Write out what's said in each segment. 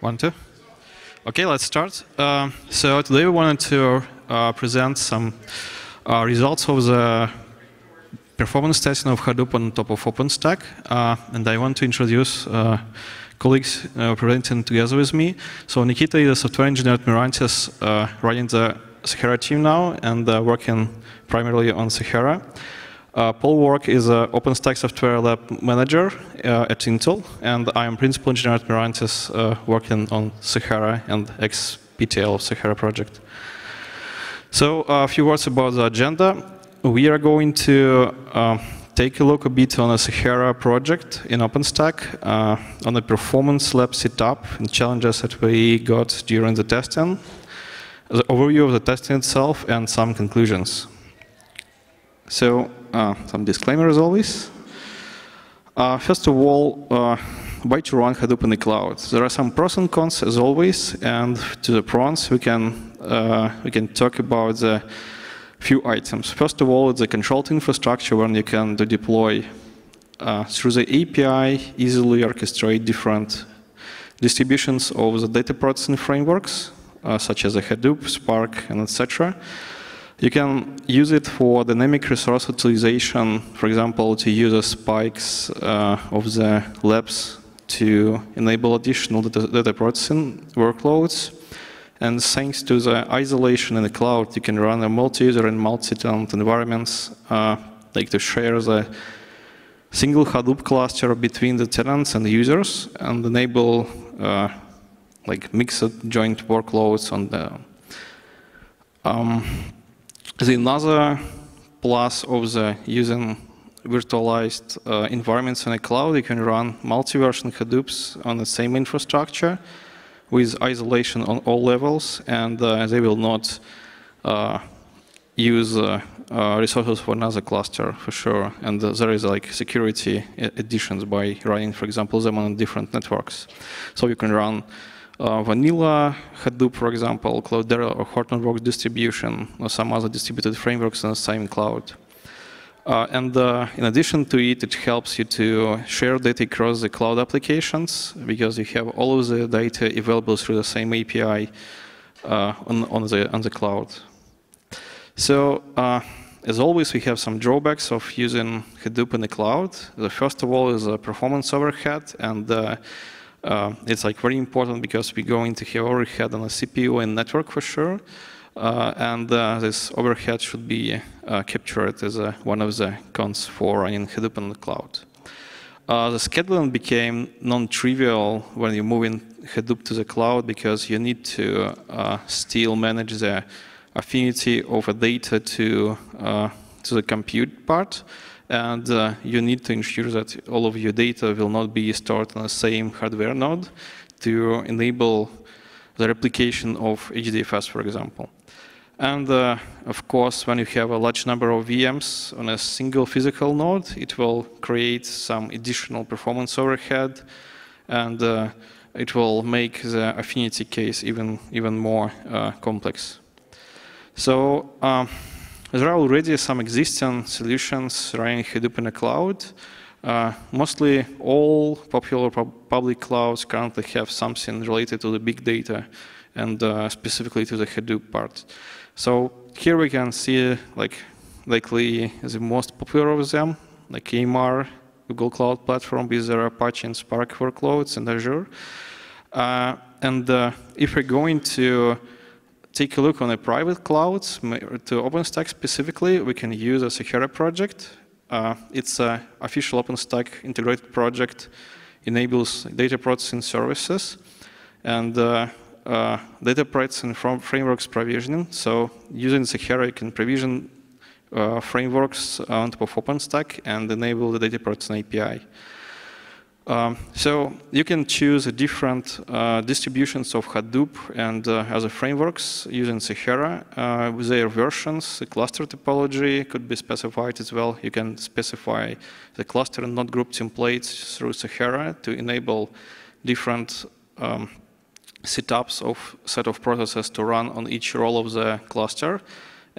One, two. Okay, let's start. Uh, so today we wanted to uh, present some uh, results of the performance testing of Hadoop on top of OpenStack. Uh, and I want to introduce uh, colleagues uh, presenting together with me. So Nikita is a software engineer at Mirantis, running the Sahara team now and working primarily on Sahara. Uh, Paul Work is an OpenStack Software Lab manager uh, at Intel, and I am principal engineer at Mirantis, uh, working on Sahara and ex-PTL Sahara project. So uh, a few words about the agenda. We are going to uh, take a look a bit on a Sahara project in OpenStack, uh, on the performance lab setup and challenges that we got during the testing, the overview of the testing itself, and some conclusions. So uh, some disclaimer as always. Uh, first of all, uh, why to run Hadoop in the cloud? There are some pros and cons as always, and to the pros we can uh, we can talk about the few items. First of all, it's a controlled infrastructure when you can deploy uh, through the API easily orchestrate different distributions of the data processing frameworks, uh, such as Hadoop, Spark, and etc. You can use it for dynamic resource utilization, for example, to use the spikes uh, of the labs to enable additional data, data processing workloads. And thanks to the isolation in the cloud, you can run a multi-user and multi-tenant environments, uh, like to share the single Hadoop cluster between the tenants and the users and enable uh, like mixed joint workloads on the um, the another plus of the using virtualized uh, environments in a cloud, you can run multi-version Hadoops on the same infrastructure with isolation on all levels, and uh, they will not uh, use uh, uh, resources for another cluster for sure. And uh, there is like security additions by running, for example, them on different networks. So you can run vanilla Hadoop, for example, Cloudera or Hortonworks distribution, or some other distributed frameworks in the same cloud. Uh, and uh, in addition to it, it helps you to share data across the cloud applications because you have all of the data available through the same API uh, on, on, the, on the cloud. So uh, as always, we have some drawbacks of using Hadoop in the cloud. The first of all is a performance overhead and uh, it's like very important because we're going to have overhead on a CPU and network for sure. Uh, and uh, this overhead should be uh, captured as a, one of the cons for running Hadoop in the cloud. Uh, the scheduling became non-trivial when you move in Hadoop to the cloud because you need to uh, still manage the affinity of a data to, to the compute part and uh, you need to ensure that all of your data will not be stored on the same hardware node to enable the replication of HDFS, for example. And uh, of course, when you have a large number of VMs on a single physical node, it will create some additional performance overhead, and uh, it will make the affinity case even, even more uh, complex. So um, there are already some existing solutions running Hadoop in the cloud. Uh, mostly all popular public clouds currently have something related to the big data and uh, specifically to the Hadoop part. So here we can see like likely the most popular of them, like EMR, Google Cloud Platform with their Apache and Spark workloads and Azure. Uh, and uh, if we're going to take a look on the private clouds, to OpenStack specifically, we can use a Sahara project. Uh, it's an official OpenStack integrated project, enables data processing services and uh, uh, data processing from frameworks provisioning. So using Sahara, you can provision uh, frameworks on top of OpenStack and enable the data processing API. Um, so you can choose different uh, distributions of Hadoop and uh, other frameworks using Sahara uh, with their versions. The cluster topology could be specified as well. You can specify the cluster and node group templates through Sahara to enable different um, setups of set of processes to run on each role of the cluster.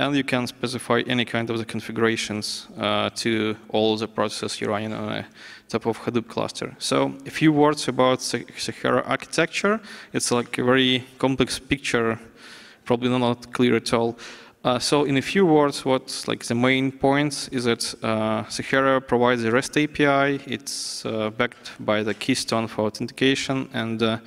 And you can specify any kind of the configurations uh, to all the processes you're running on a top of Hadoop cluster. So a few words about Sahara architecture. It's like a very complex picture, probably not clear at all. Uh, so in a few words, what's like the main points is that uh, Sahara provides a REST API. It's uh, backed by the Keystone for authentication, and uh,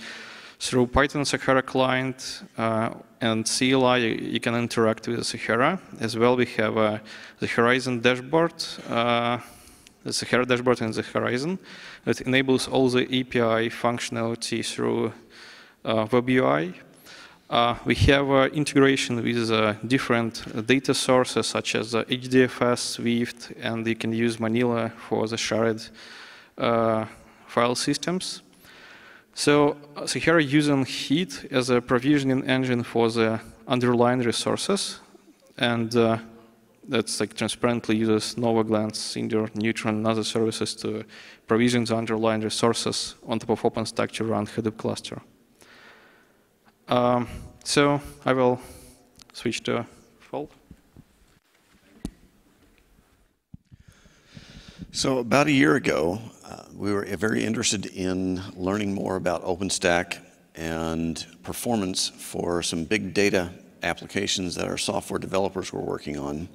through Python Sahara client uh, and CLI, you, you, can interact with Sahara. As well, we have uh, the Horizon dashboard, the Sahara dashboard in the Horizon that enables all the API functionality through Web UI uh, we have uh, integration with uh, different data sources such as HDFS, Swift, and you can use Manila for the shared uh, file systems. So, so here using Heat as a provisioning engine for the underlying resources, and uh, that's like transparently uses Nova Glance, Cinder, Neutron, and other services to provision the underlying resources on top of OpenStack to run Hadoop cluster. Um, so I will switch to Paul. So about a year ago, uh, we were very interested in learning more about OpenStack and performance for some big data applications that our software developers were working on.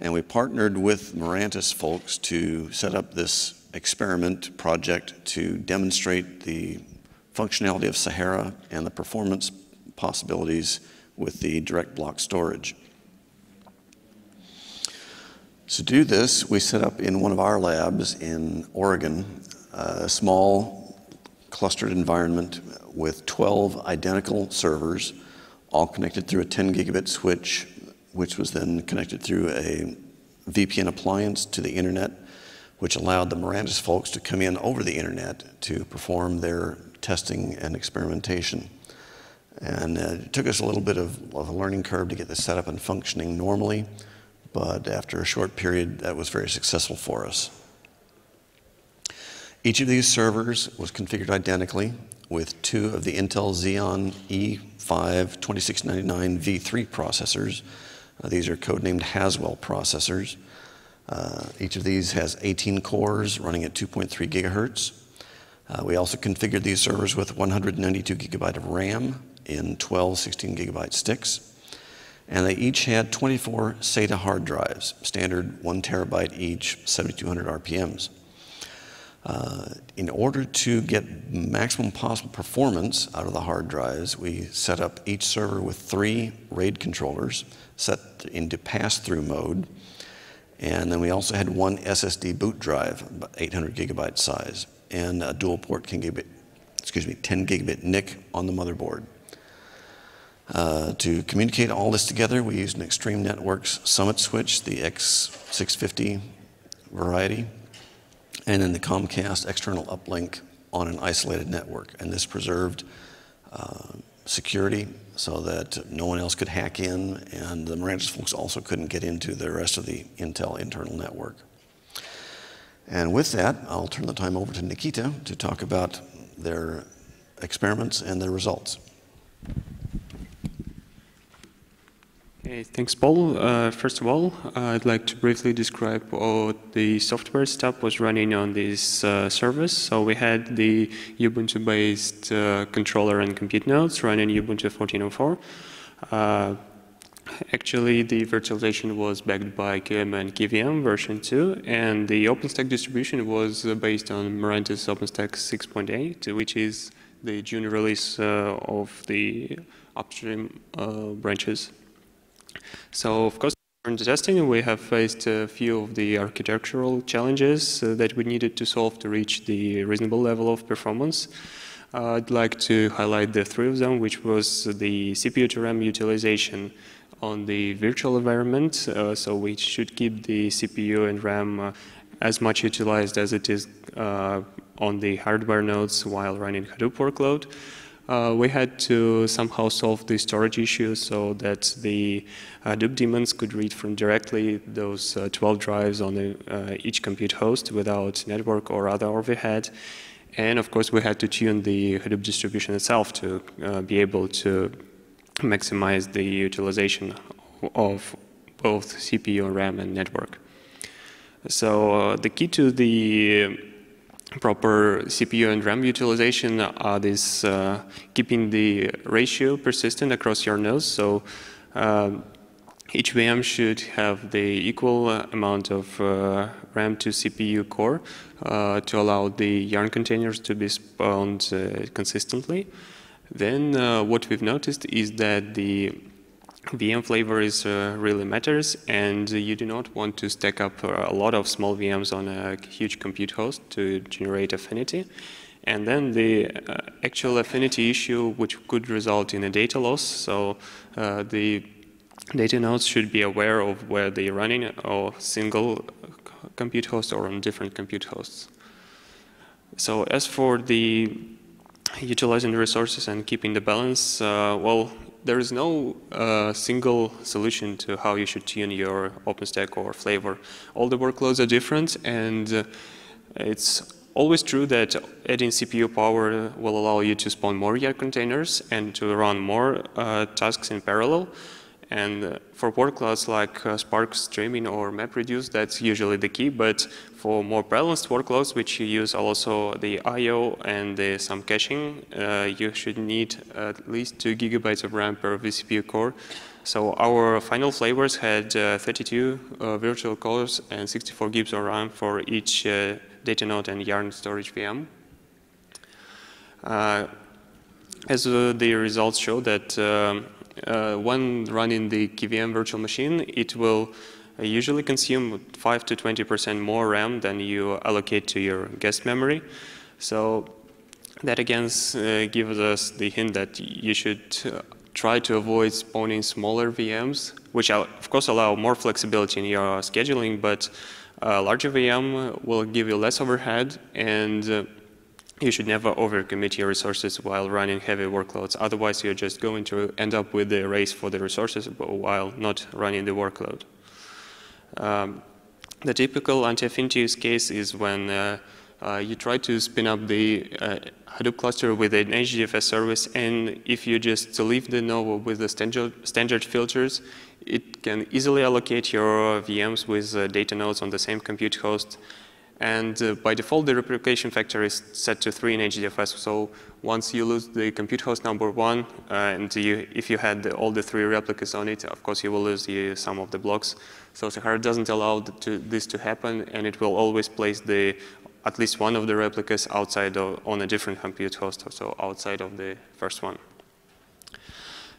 And we partnered with Mirantis folks to set up this experiment project to demonstrate the functionality of Sahara and the performance possibilities with the direct block storage. To do this, we set up in one of our labs in Oregon a small clustered environment with 12 identical servers, all connected through a 10 gigabit switch, which was then connected through a VPN appliance to the internet, which allowed the Mirantis folks to come in over the internet to perform their testing and experimentation. And uh, it took us a little bit of, of, a learning curve to get this set up and functioning normally, but after a short period, that was very successful for us. Each of these servers was configured identically with two of the Intel Xeon E5 2699 V3 processors. Uh, these are codenamed Haswell processors. Uh, each of these has 18 cores running at 2.3 gigahertz. Uh, we also configured these servers with 192 gigabyte of RAM in 12 16 gigabyte sticks. And they each had 24 SATA hard drives, standard one terabyte each, 7,200 RPMs. Uh, in order to get maximum possible performance out of the hard drives, we set up each server with three RAID controllers set into pass-through mode. And then we also had one SSD boot drive, about 800 gigabyte size and a dual port 10 gigabit, excuse me, 10 gigabit NIC on the motherboard. Uh, to communicate all this together, we used an Extreme Networks Summit switch, the X650 variety, and then the Comcast external uplink on an isolated network. And this preserved uh, security so that no one else could hack in, and the Mirantis folks also couldn't get into the rest of the Intel internal network. And with that, I'll turn the time over to Nikita to talk about their experiments and their results. Okay, thanks, Paul. Uh, first of all, uh, I'd like to briefly describe what the software stack was running on this uh, service. So we had the Ubuntu-based uh, controller and compute nodes running Ubuntu 14.04. Actually, the virtualization was backed by KVM and KVM version 2, and the OpenStack distribution was uh, based on Mirantis OpenStack 6.8, which is the June release uh, of the upstream uh, branches. So, of course, in the testing, we have faced a few of the architectural challenges uh, that we needed to solve to reach the reasonable level of performance. Uh, I'd like to highlight the three of them, which was the CPU to RAM utilization on the virtual environment. Uh, so we should keep the CPU and RAM uh, as much utilized as it is uh, on the hardware nodes while running Hadoop workload. Uh, we had to somehow solve the storage issue so that the Hadoop daemons could read from directly those uh, 12 drives on the, uh, each compute host without network or other overhead. And of course, we had to tune the Hadoop distribution itself to be able to maximize the utilization of both CPU, RAM, and network. So uh, the key to the proper CPU and RAM utilization are this uh, keeping the ratio persistent across your nodes. So um, each VM should have the equal amount of uh, RAM to CPU core uh, to allow the yarn containers to be spawned uh, consistently. Then uh, what we've noticed is that the VM flavor is uh, really matters, and you do not want to stack up a lot of small VMs on a huge compute host to generate affinity. And then the uh, actual affinity issue, which could result in a data loss. So uh, the data nodes should be aware of where they're running, or single compute host or on different compute hosts. So as for the utilizing the resources and keeping the balance, uh, well, there is no uh, single solution to how you should tune your OpenStack or flavor. All the workloads are different, and uh, it's always true that adding CPU power will allow you to spawn more yarn containers and to run more uh, tasks in parallel. And uh, for workloads like uh, Spark streaming or MapReduce, that's usually the key. But for more balanced workloads, which you use also the I.O. and the, some caching, uh, you should need at least 2 gigabytes of RAM per vCPU core. So our final flavors had uh, 32 uh, virtual cores and 64 gigs of RAM for each uh, data node and yarn storage VM. as the results show that um, uh, when running the KVM virtual machine, it will uh, usually consume 5 to 20% more RAM than you allocate to your guest memory. So that again uh, gives us the hint that you should uh, try to avoid spawning smaller VMs, which of course allow more flexibility in your scheduling, but a larger VM will give you less overhead and uh, you should never overcommit your resources while running heavy workloads. Otherwise, you're just going to end up with the race for the resources while not running the workload. Um, the typical anti-affinity use case is when uh, uh, you try to spin up the uh, Hadoop cluster with an HDFS service, and if you just leave the node with the standard, standard filters, it can easily allocate your VMs with uh, data nodes on the same compute host and uh, by default, the replication factor is set to 3 in HDFS. So once you lose the compute host number one, uh, and you, if you had the, all the three replicas on it, of course, you will lose some of the blocks. So Sahara doesn't allow to, this to happen, and it will always place the at least one of the replicas outside of, on a different compute host, so outside of the first one.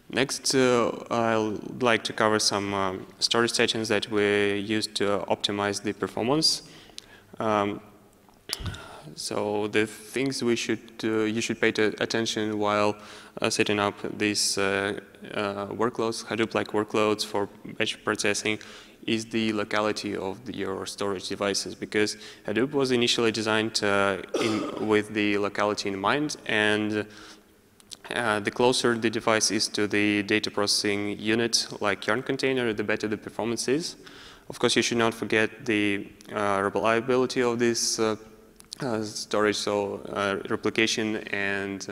Next, uh, I'd like to cover some um, storage settings that we use to optimize the performance. Um, so the things we should uh, you should pay attention while uh, setting up these uh, uh workloads, Hadoop-like workloads for batch processing, is the locality of the, your storage devices because Hadoop was initially designed uh, in, with the locality in mind and uh, the closer the device is to the data processing unit like yarn container, the better the performance is. Of course, you should not forget the uh, reliability of this uh, uh, storage, so replication and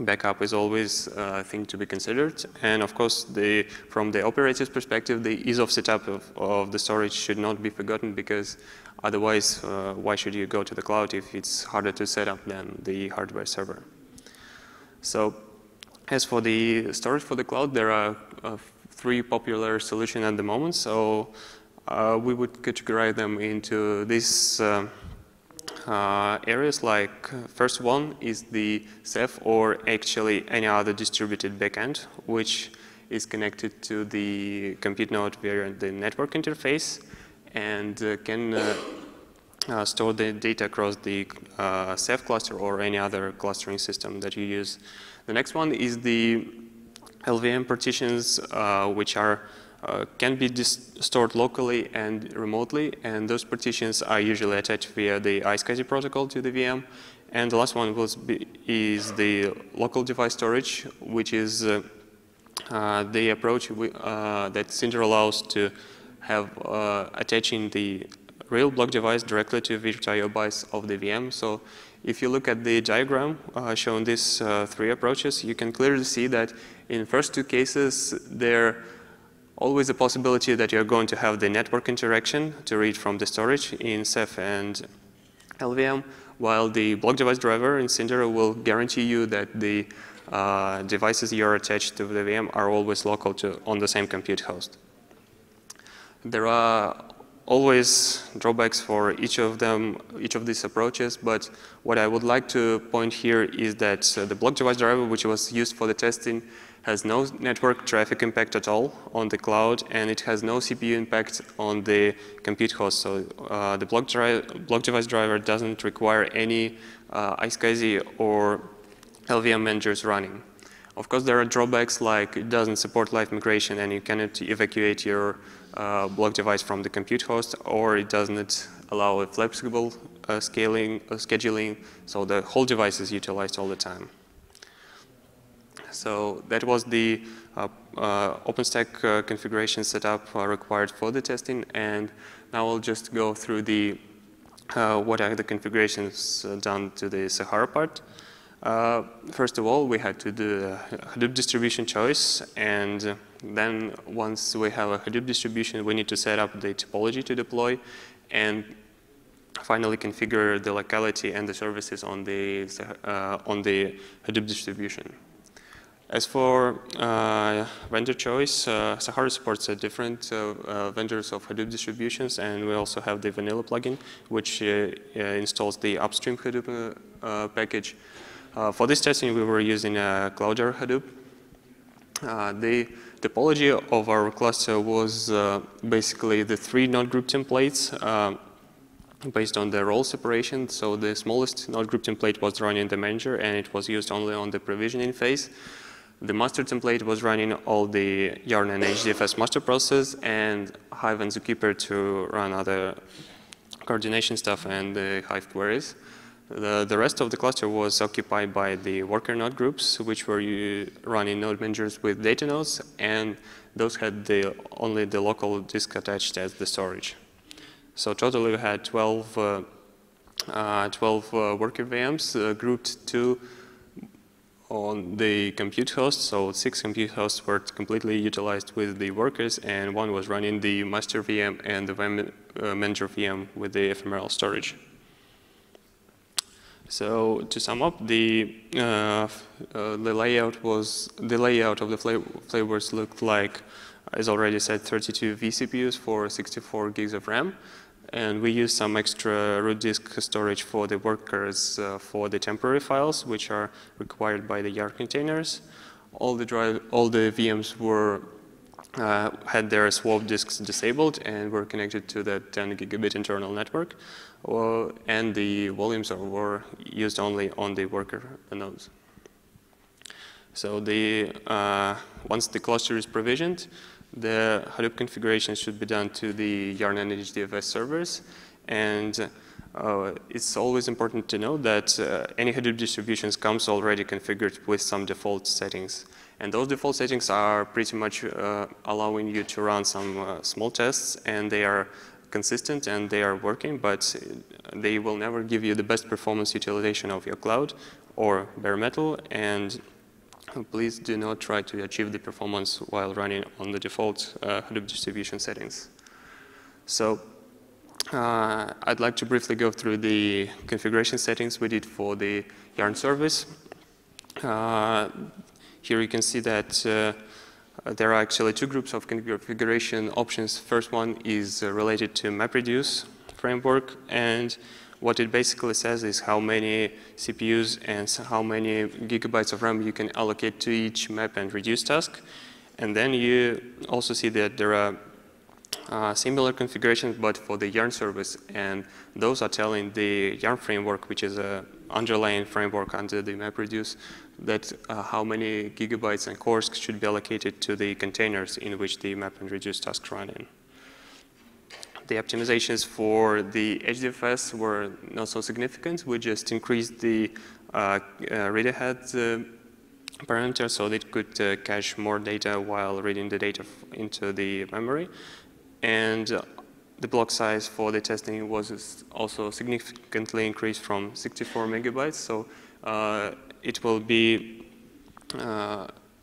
backup is always a thing to be considered. And of course, the, from the operator's perspective, the ease of setup of, of the storage should not be forgotten because otherwise, uh, why should you go to the cloud if it's harder to set up than the hardware server? So as for the storage for the cloud, there are uh, three popular solutions at the moment. So uh, we would categorize them into these uh, uh, areas like first one is the Ceph or actually any other distributed backend which is connected to the compute node via the network interface and uh, can uh, uh, store the data across the Ceph cluster or any other clustering system that you use. The next one is the LVM partitions, uh, which are uh, can be stored locally and remotely, and those partitions are usually attached via the iSCSI protocol to the VM. And the last one be, is the local device storage, which is uh, uh the approach we, uh, that Cinder allows to have uh, attaching the real block device directly to virtual bytes of the VM. So if you look at the diagram showing these three approaches, you can clearly see that In first two cases, there always a possibility that you're going to have the network interaction to read from the storage in Ceph and LVM, while the block device driver in Cinder will guarantee you that the uh, devices you're attached to the VM are always local to on the same compute host. There are always drawbacks for each of them, each of these approaches, but what I would like to point here is that uh, the block device driver, which was used for the testing, has no network traffic impact at all on the cloud, and it has no CPU impact on the compute host. So uh, the block, block, device driver doesn't require any uh, iSCSI or LVM managers running. Of course, there are drawbacks like it doesn't support live migration and you cannot evacuate your uh, block device from the compute host, or it doesn't allow a flexible uh, scaling, uh, scheduling, so the whole device is utilized all the time. So that was the uh, uh, OpenStack uh, configuration setup required for the testing. And now I'll just go through the what are the configurations done to the Sahara part. Uh, first of all, we had to do a Hadoop distribution choice, and then once we have a Hadoop distribution, we need to set up the topology to deploy, and finally configure the locality and the services on the uh, on the Hadoop distribution. As for uh, vendor choice, uh, Sahara supports different uh, uh, vendors of Hadoop distributions, and we also have the vanilla plugin, which uh, installs the upstream Hadoop package. for this testing, we were using uh, Cloudera Hadoop. the topology of our cluster was basically the three node group templates based on the role separation. So the smallest node group template was run in the manager, and it was used only on the provisioning phase. The master template was running all the Yarn and HDFS master process and Hive and Zookeeper to run other coordination stuff and the Hive queries. The, the rest of the cluster was occupied by the worker node groups, which were running node managers with data nodes, and those had the, only the local disk attached as the storage. So totally we had 12, uh, uh, 12 uh, worker VMs uh, grouped to on the compute host. So six compute hosts were completely utilized with the workers, and one was running the master VM and the VM, uh, manager VM with the ephemeral storage. So to sum up, the uh, uh, the layout was the layout of the flavors looked like, as already said, 32 vCPUs for 64 gigs of RAM. And we use some extra root disk storage for the workers uh, for the temporary files, which are required by the Yarn containers. All the, drive, all the VMs were uh, had their swap disks disabled and were connected to the 10 gigabit internal network, uh, and the volumes were used only on the worker nodes. So the, uh, once the cluster is provisioned, the Hadoop configuration should be done to the Yarn and HDFS servers. And uh, it's always important to know that uh, any Hadoop distributions comes already configured with some default settings. And those default settings are pretty much uh, allowing you to run some uh, small tests and they are consistent and they are working, but they will never give you the best performance utilization of your cloud or bare metal. And please do not try to achieve the performance while running on the default uh, Hadoop distribution settings. So uh, I'd like to briefly go through the configuration settings we did for the Yarn service. Uh, here you can see that uh, there are actually two groups of configuration options. First one is uh, related to MapReduce framework, and what it basically says is how many CPUs and how many gigabytes of RAM you can allocate to each map and reduce task. And then you also see that there are uh, similar configurations, but for the Yarn service. And those are telling the Yarn framework, which is a underlying framework under the MapReduce, that uh, how many gigabytes and cores should be allocated to the containers in which the map and reduce tasks run in the optimizations for the HDFS were not so significant. We just increased the uh, uh, read ahead uh, parameter so that it could uh, cache more data while reading the data into the memory. And uh, the block size for the testing was also significantly increased from 64 megabytes. So uh, it will be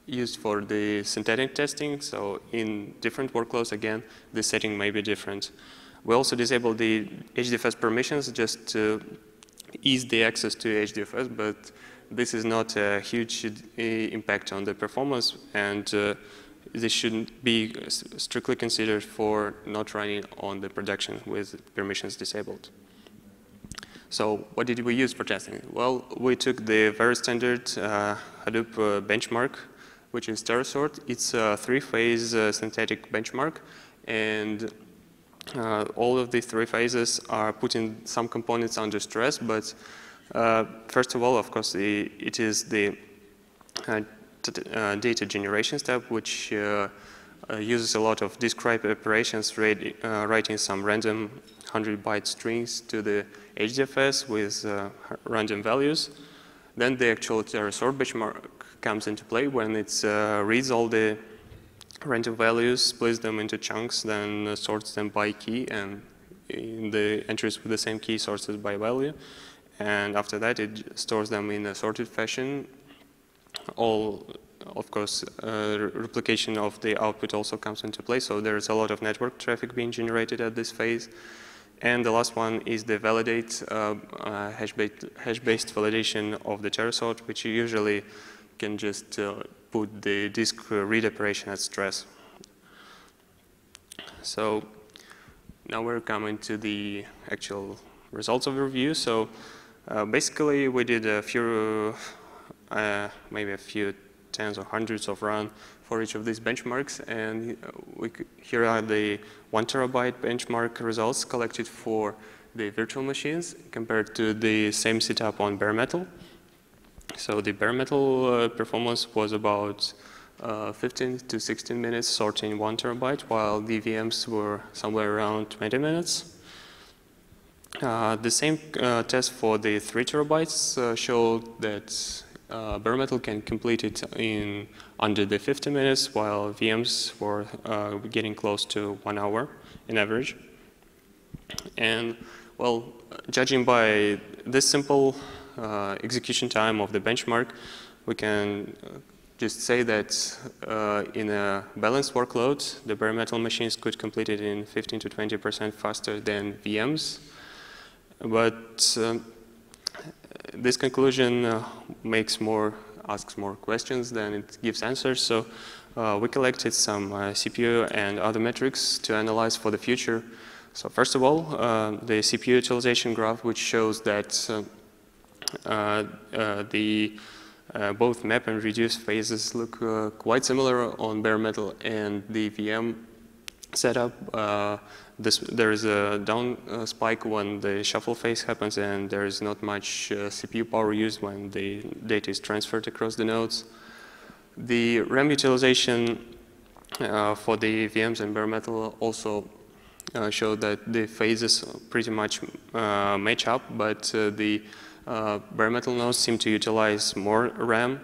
used for the synthetic testing. So in different workloads, again, the setting may be different. We also disabled the HDFS permissions just to ease the access to HDFS, but this is not a huge uh, impact on the performance, and uh, this shouldn't be strictly considered for not running on the production with permissions disabled. So what did we use for testing? Well, we took the very standard uh, Hadoop uh, benchmark, which is TeraSort. It's a three-phase uh, synthetic benchmark, and uh, all of these three phases are putting some components under stress, but uh, first of all, of course, the, it is the uh, uh data generation step, which uh, uh, uses a lot of describe operations, read, writing some random 100 byte strings to the HDFS with random values. Then the actual TeraSort benchmark comes into play when it reads all the random values, splits them into chunks, then uh, sorts them by key, and the entries with the same key sorts by value. And after that, it stores them in a sorted fashion. All, of course, uh, replication of the output also comes into play, so there's a lot of network traffic being generated at this phase. And the last one is the validate uh, uh, hash-based hash validation of the TeraSort, which usually can just uh, put the disk read operation at stress. So now we're coming to the actual results of the review. So uh, basically we did a few, uh, maybe a few tens or hundreds of runs for each of these benchmarks. And we, here are the one terabyte benchmark results collected for the virtual machines compared to the same setup on bare metal. So the bare metal uh, performance was about uh, 15 to 16 minutes sorting one terabyte, while the VMs were somewhere around 20 minutes. Uh, the same uh, test for the 3 terabytes uh, showed that uh, bare metal can complete it in under the 50 minutes, while VMs were uh, getting close to one hour in average. And well, judging by this simple execution time of the benchmark, we can uh, just say that uh, in a balanced workload, the bare metal machines could complete it in 15 to 20% faster than VMs. But um, this conclusion uh, makes more, asks more questions than it gives answers. So uh, we collected some uh, CPU and other metrics to analyze for the future. So first of all, the CPU utilization graph, which shows that uh, uh, the uh, both map and reduce phases look quite similar on bare metal and the VM setup. This, there is a down uh, spike when the shuffle phase happens and there is not much uh, CPU power used when the data is transferred across the nodes. The RAM utilization uh, for the VMs and bare metal also show that the phases pretty much match up, but the uh, bare metal nodes seem to utilize more RAM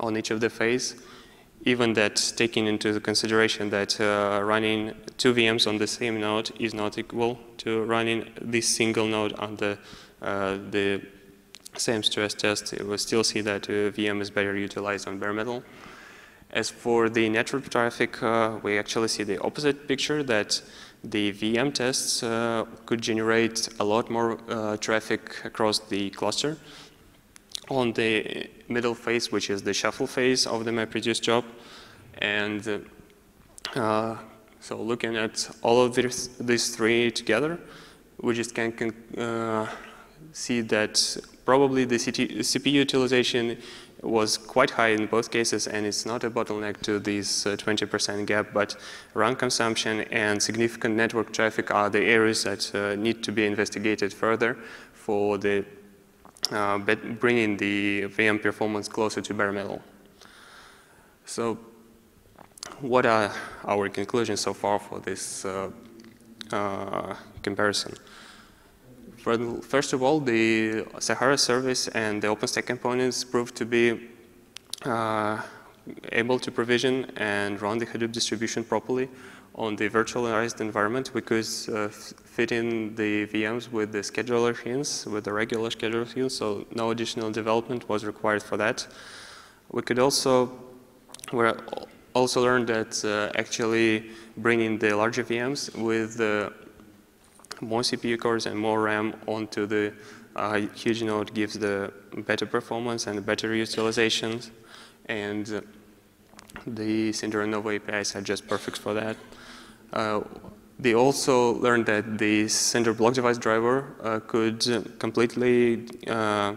on each of the phase, even that taking into consideration that uh, running two VMs on the same node is not equal to running this single node on the, uh, the same stress test, we still see that uh, VM is better utilized on bare metal. As for the network traffic, uh, we actually see the opposite picture that the VM tests uh, could generate a lot more uh, traffic across the cluster. On the middle phase, which is the shuffle phase of the MapReduce job, and uh, so looking at all of this, these three together, we just can uh, see that probably the CPU utilization was quite high in both cases, and it's not a bottleneck to this 20% uh, gap, but RAM consumption and significant network traffic are the areas that uh, need to be investigated further for the uh, bringing the VM performance closer to bare metal. So what are our conclusions so far for this uh, uh, comparison? First of all, the Sahara service and the OpenStack components proved to be uh, able to provision and run the Hadoop distribution properly on the virtualized environment. We could uh, fit in the VMs with the scheduler hints, with the regular scheduler hints, so no additional development was required for that. We could also we also learned that uh, actually bringing the larger VMs with uh, more CPU cores and more RAM onto the uh, huge node gives the better performance and better utilizations. And the Cinder and Nova APIs are just perfect for that. Uh, they also learned that the Cinder block device driver uh, could completely uh,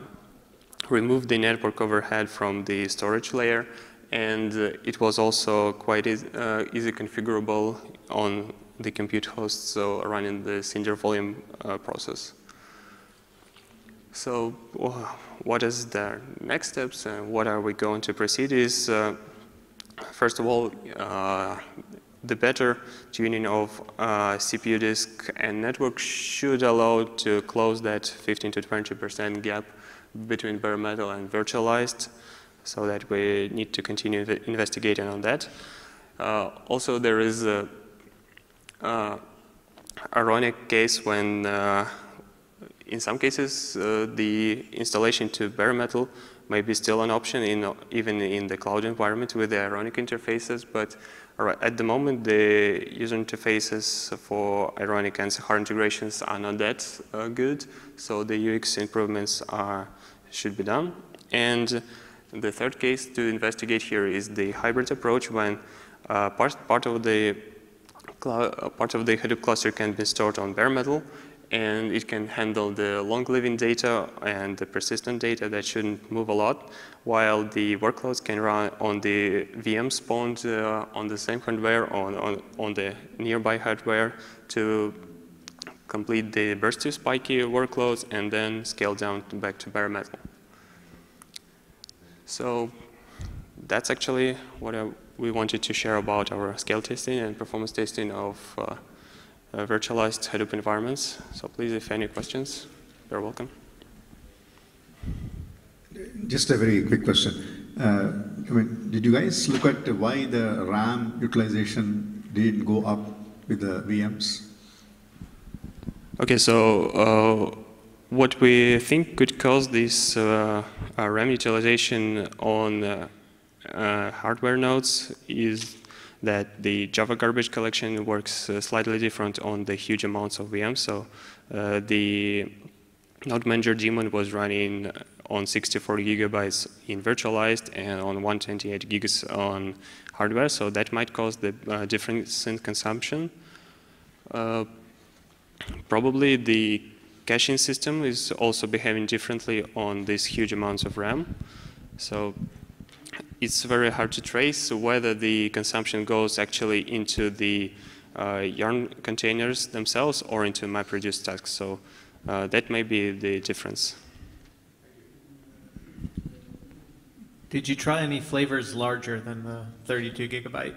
remove the network overhead from the storage layer and it was also quite uh, easy configurable on the compute host, so running the Cinder volume uh, process. So what is the next steps and what are we going to proceed is, uh, first of all, uh, the better tuning of uh, CPU disk and network should allow to close that 15 to 20% gap between bare metal and virtualized so that we need to continue investigating on that. Uh, also, there is a, ironic case when, uh, in some cases, uh, the installation to bare metal may be still an option, in, even in the cloud environment with the Ironic interfaces. But at the moment, the user interfaces for Ironic and hard integrations are not that uh, good, so the UX improvements are should be done. And the third case to investigate here is the hybrid approach when uh, part, part, of the uh, part of the Hadoop cluster can be stored on bare metal and it can handle the long-living data and the persistent data that shouldn't move a lot, while the workloads can run on the VM spawned uh, on the same hardware on, on, on the nearby hardware to complete the burst to spiky workloads and then scale down back to bare metal. So that's actually what I, we wanted to share about our scale testing and performance testing of uh, uh, virtualized Hadoop environments. So please, if any questions, you're welcome. Just a very quick question. Uh, I mean, did you guys look at why the RAM utilization didn't go up with the VMs? Okay, so uh, what we think could cause this uh, uh, RAM utilization on uh, uh, hardware nodes is that the Java garbage collection works slightly different on the huge amounts of VMs. So the Node Manager daemon was running on 64 gigabytes in virtualized and on 128 gigs on hardware, so that might cause the uh, difference in consumption. Uh, probably the caching system is also behaving differently on these huge amounts of RAM. So it's very hard to trace whether the consumption goes actually into the uh, yarn containers themselves or into MapReduce tasks. So uh, that may be the difference. Did you try any flavors larger than the 32 gigabyte?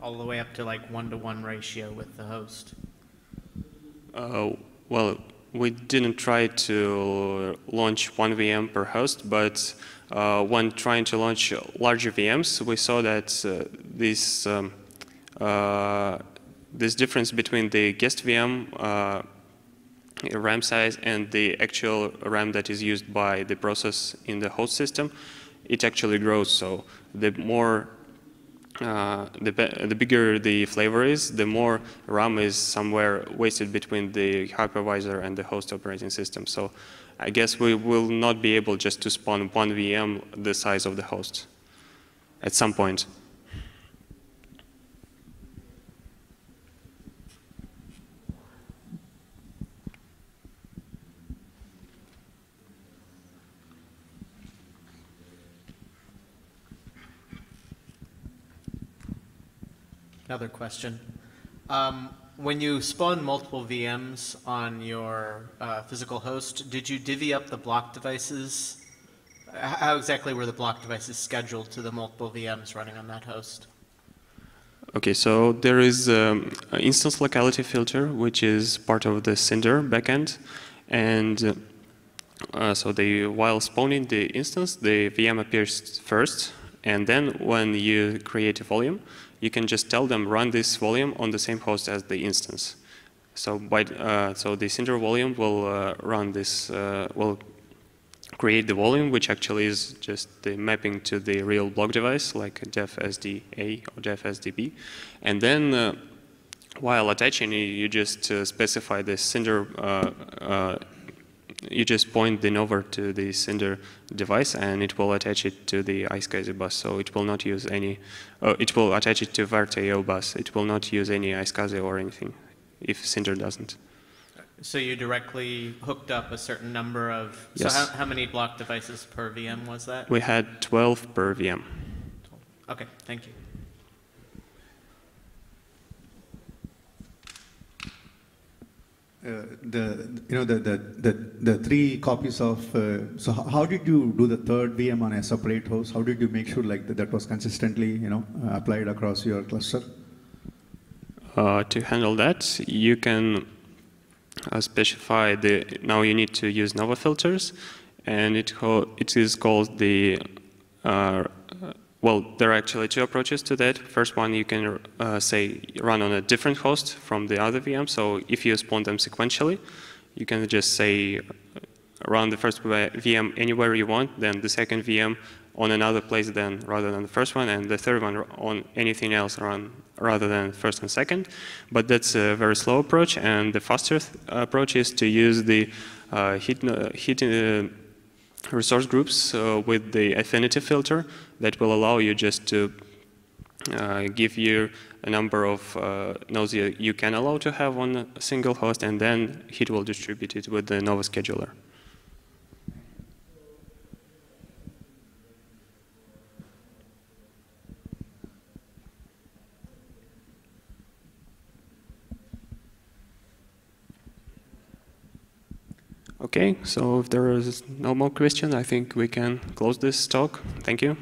All the way up to like one to one ratio with the host? Uh, well, we didn't try to launch one VM per host, but uh, when trying to launch larger VMs, we saw that uh, this um, uh, this difference between the guest VM uh, RAM size and the actual RAM that is used by the process in the host system, it actually grows. So the more uh, the, the bigger the flavor is, the more RAM is somewhere wasted between the hypervisor and the host operating system. So I guess we will not be able just to spawn one VM the size of the host at some point. Another question. Um, when you spawn multiple VMs on your uh, physical host, did you divvy up the block devices? How exactly were the block devices scheduled to the multiple VMs running on that host? Okay, so there is um, an instance locality filter, which is part of the Cinder backend. And uh, so the, while spawning the instance, the VM appears first. And then when you create a volume, you can just tell them run this volume on the same host as the instance. So by uh, so the Cinder volume will uh, run this uh, will create the volume, which actually is just the mapping to the real block device, like dev SDA or dev SDB. And then uh, while attaching, you just uh, specify the Cinder, uh, you just point the Nova to the Cinder device and it will attach it to the iSCSI bus. So it will not use any, uh, it will attach it to virtio bus. It will not use any iSCSI or anything if Cinder doesn't. So you directly hooked up a certain number of, so Yes. how, how many block devices per VM was that? We had 12 per VM. Okay, thank you. The you know the the the, the three copies of uh, so how did you do the third VM on a separate host? How did you make sure like that, that was consistently you know uh, applied across your cluster? Uh, to handle that, you can uh, specify the, now you need to use Nova filters, and it, it is called the, uh, well, there are actually two approaches to that. First one, you can uh, say run on a different host from the other VM, so if you spawn them sequentially, you can just say uh, run the first VM anywhere you want, then the second VM on another place then rather than the first one, and the third one on anything else run rather than first and second. But that's a very slow approach, and the faster th- approach is to use the uh, heat, uh, uh, resource groups uh, with the affinity filter that will allow you just to uh, give you a number of uh, nodes you, you can allow to have on a single host, and then Heat will distribute it with the Nova scheduler. Okay, so if there is no more question, I think we can close this talk. Thank you.